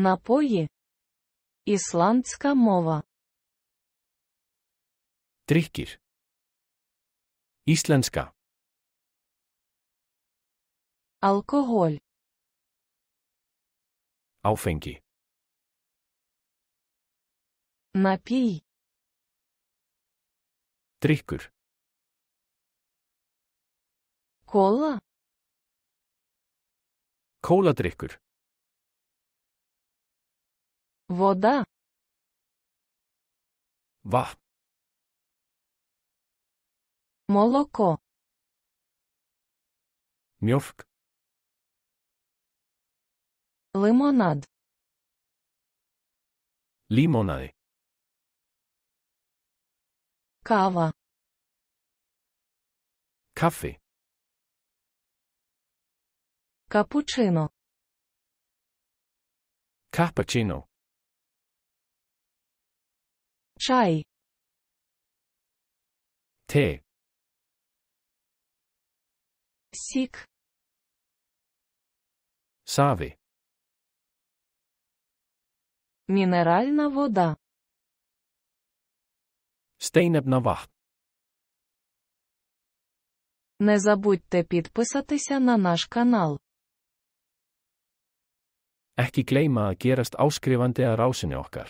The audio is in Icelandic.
Напої. Ісландська мова. Drykkir. Íslenska. Алкоголь. Áfengi. Напій. Drykkur. Кола. Kóladrykkur. Вода. Ва. Молоко. Мёвк. Лимонад. Лимонай. Кава. Кафе. Капучино. Капучино. Чай. Te. Сік. Safi. Мінеральна вода. Steinefna vatn. Не забудьте підписатися на наш канал. Ekki gleyma að gerast áskrifandi að rásinni okkar.